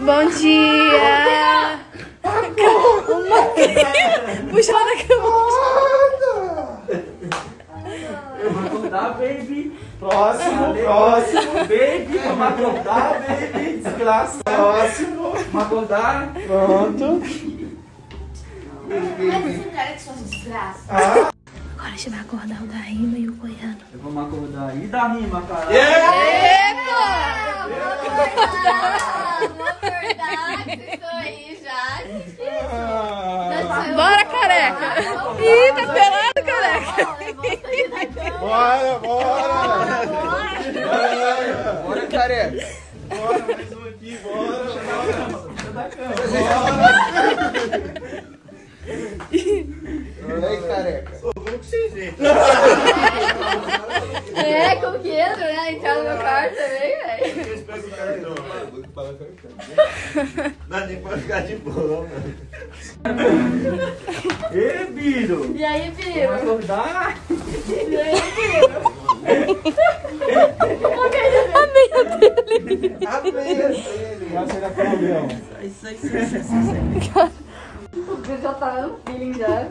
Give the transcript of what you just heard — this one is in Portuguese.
Bom dia! Uma... Puxa lá da cama. Acordar, baby. Próximo, próximo. Baby, vamos acordar, baby. Desgraça. Próximo. Vamos acordar. Pronto. Ah, Agora a gente vai acordar o da rima e o goiano. Vamos acordar. E da rima, cara? ah. Bora, careca! Ih, tá pelado, careca! Bora, bora. Bora, Bora, careca. bora, mais um aqui, bora. E aí, careca? É, como que entra, né? Entrar no meu quarto também, velho. Dá nem pra ficar de boa, mano. Ê, Biro. E aí, Biro? acordar. E aí, Biro? A meia dele. Vai ser aqui, avião. O Biro já tá no feeling já.